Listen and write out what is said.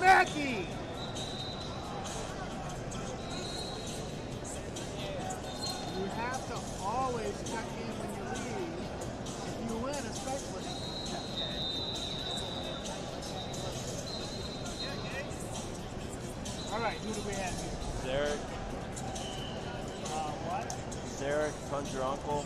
Maki, You have to always check in when you leave. If you win, especially. All right, who do we have here? Zarek, Uh, what? Zarek, Punch your uncle.